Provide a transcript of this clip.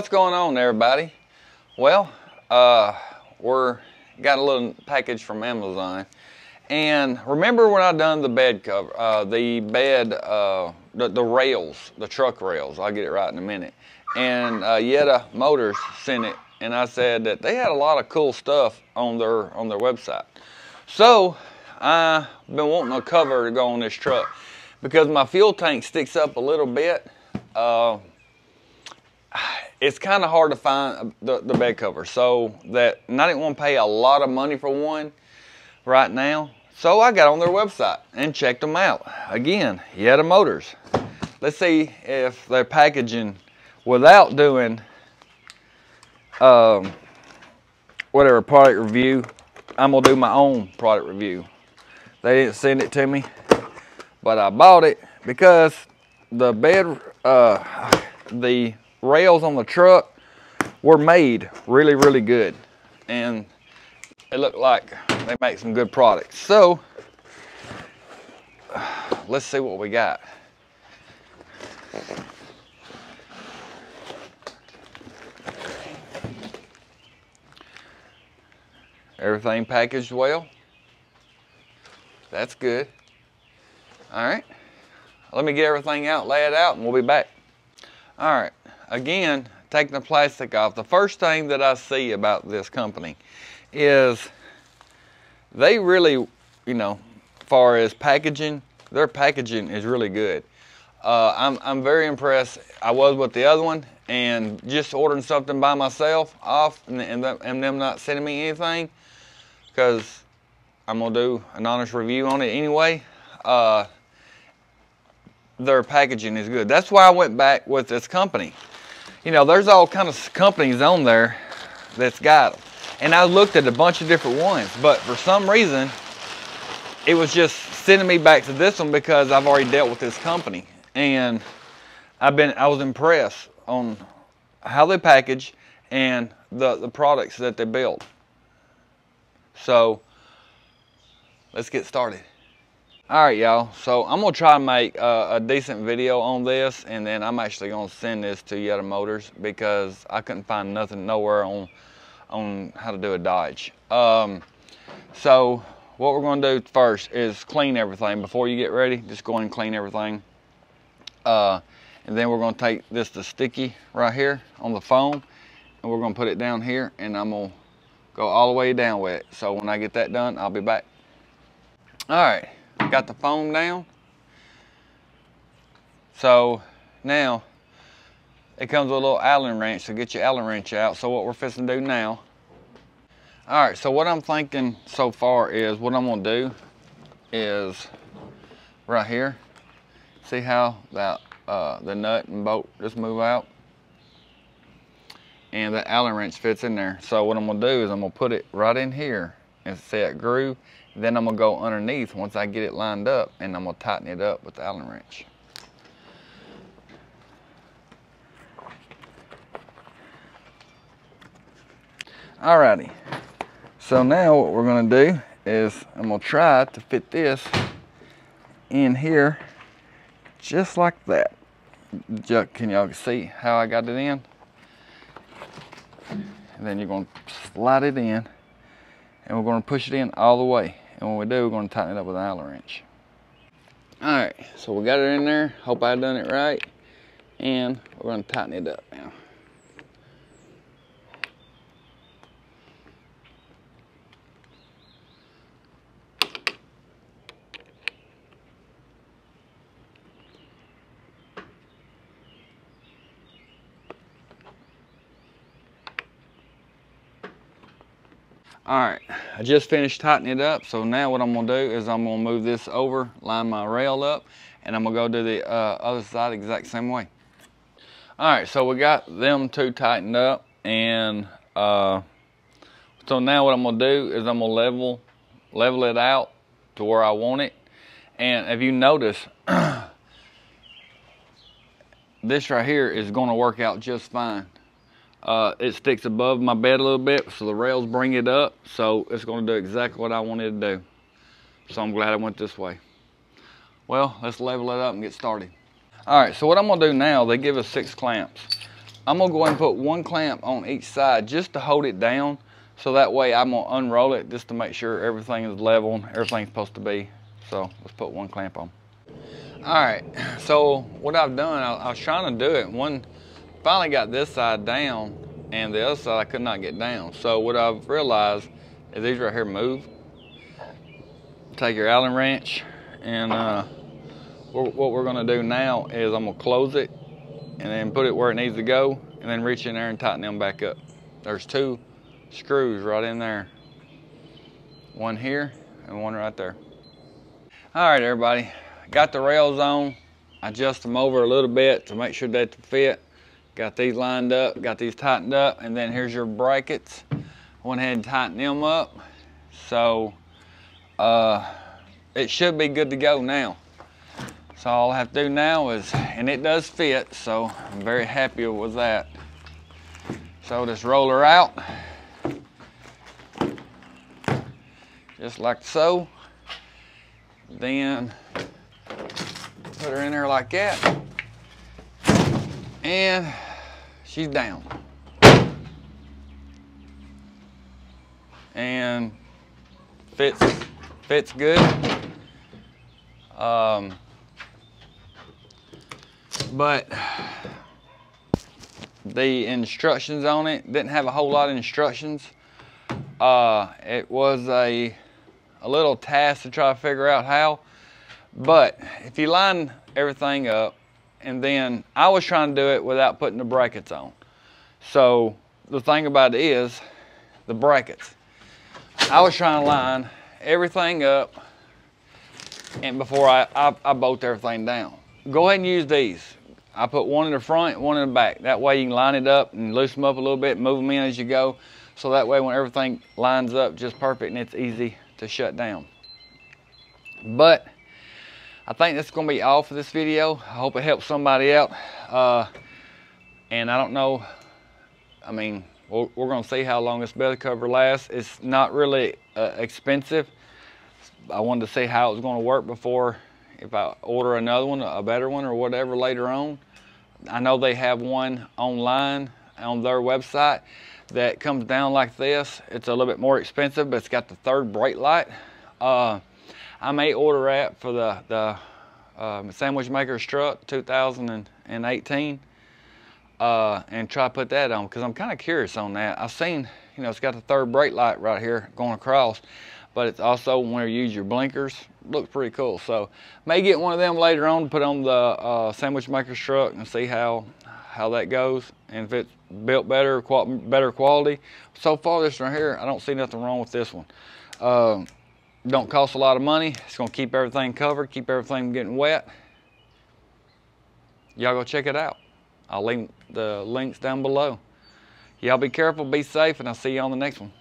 what's going on everybody? Well, uh, we're got a little package from Amazon. And remember when I done the bed cover, uh, the bed, uh, the, the, rails, the truck rails, I'll get it right in a minute. And uh, Yita Motors sent it and I said that they had a lot of cool stuff on their, on their website. So I've been wanting a cover to go on this truck because my fuel tank sticks up a little bit. Uh, it's kind of hard to find the, the bed cover. So that, and I didn't want to pay a lot of money for one right now. So I got on their website and checked them out. Again, Yita Motors. Let's see if they're packaging without doing um, whatever product review. I'm gonna do my own product review. They didn't send it to me, but I bought it because the bed, uh, the rails on the truck were made really, really good. And it looked like they make some good products. So let's see what we got. Everything packaged well. That's good. All right. Let me get everything out, lay it out, and we'll be back. All right. Again, taking the plastic off. The first thing that I see about this company is they really, you know, far as packaging, their packaging is really good. Uh, I'm, I'm very impressed. I was with the other one and just ordering something by myself off and, and, and them not sending me anything because I'm gonna do an honest review on it anyway. Uh, their packaging is good. That's why I went back with this company. You know, there's all kind of companies on there that's got them. And I looked at a bunch of different ones, but for some reason, it was just sending me back to this one because I've already dealt with this company. And I've been, I was impressed on how they package and the, the products that they build. So let's get started. All right, y'all. So I'm gonna try to make a, a, decent video on this, and then I'm actually gonna send this to Yita Motors because I couldn't find nothing nowhere on on how to do a Dodge. Um, so what we're gonna do first is clean everything before you get ready. Just go and clean everything. Uh, and then we're gonna take this the sticky right here on the foam, and we're gonna put it down here, and I'm gonna go all the way down with it. So when I get that done, I'll be back. All right, got the foam down. So now it comes with a little Allen wrench, so get your Allen wrench out. So what we're fixing to do now. All right, so what I'm thinking so far is what I'm gonna do is right here. See how that uh, the nut and bolt just move out? and the Allen wrench fits in there. So what I'm gonna do is I'm gonna put it right in here and set grew. Then I'm gonna go underneath once I get it lined up and I'm gonna tighten it up with the Allen wrench. Alrighty, so now what we're gonna do is I'm gonna try to fit this in here just like that. Can y'all see how I got it in? and then you're to slide it in and we're going to push it in all the way. And when we do we're going to tighten it up with an Allen wrench. All right so we got it in there. Hope I done it right. And we're going to tighten it up now All right, I just finished tightening it up. So now what I'm gonna do is I'm gonna move this over, line my rail up, and I'm gonna go do the uh, other side exact same way. All right, so we got them two tightened up, and uh, so now what I'm gonna do is I'm gonna level, level it out to where I want it. And if you notice, this right here is gonna work out just fine. Uh, it sticks above my bed a little bit, so the rails bring it up. So it's gonna do exactly what I wanted to do. So I'm glad I went this way. Well, let's level it up and get started. All right, so what I'm gonna do now, they give us six clamps. I'm gonna go ahead and put one clamp on each side just to hold it down. So that way I'm gonna unroll it just to make sure everything is level, and everything's supposed to be. So let's put one clamp on. All right, so what I've done, I, I was trying to do it. One, finally got this side down and the other side I could not get down. So what I've realized is these right here move. Take your Allen wrench and uh, what we're gonna do now is I'm gonna close it and then put it where it needs to go and then reach in there and tighten them back up. There's two screws right in there. One here and one right there. All right, everybody, got the rails on. Adjust them over a little bit to make sure that they fit. Got these lined up, got these tightened up, and then here's your brackets. Went ahead and tightened them up. So uh, it should be good to go now. So all I have to do now is, and it does fit, so I'm very happy with that. So just roll her out, just like so. Then put her in there like that, and she's down. And fits, fits good. Um, but the instructions on it didn't have a whole lot of instructions. Uh, it was a, a little task to try to figure out how. But if you line everything up, and then I was trying to do it without putting the brackets on. So the thing about it is the brackets. I was trying to line everything up and before I, I, I bolt everything down. Go ahead and use these. I put one in the front, one in the back. That way you can line it up and loosen them up a little bit, move them in as you go. So that way when everything lines up just perfect and it's easy to shut down. But I think that's gonna be all for this video. I hope it helps somebody out. Uh, and I don't know, I mean, we're, we're gonna see how long this belly cover lasts. It's not really uh, expensive. I wanted to see how it was gonna work before if I order another one, a better one or whatever later on. I know they have one online on their website that comes down like this. It's a little bit more expensive, but it's got the third brake light. Uh, I may order that for the, the uh, Sandwich Maker's Truck 2018 uh, and try to put that on because I'm kind of curious on that. I've seen, you know, it's got the third brake light right here going across but it's also when you use your blinkers, looks pretty cool. So may get one of them later on to put on the uh, sandwich maker's truck and see how how that goes and if it's built better, better quality. So far this right here, I don't see nothing wrong with this one. Uh, don't cost a lot of money. It's gonna keep everything covered, keep everything getting wet. Y'all go check it out. I'll leave the links down below. Y'all be careful, be safe, and I'll see you on the next one.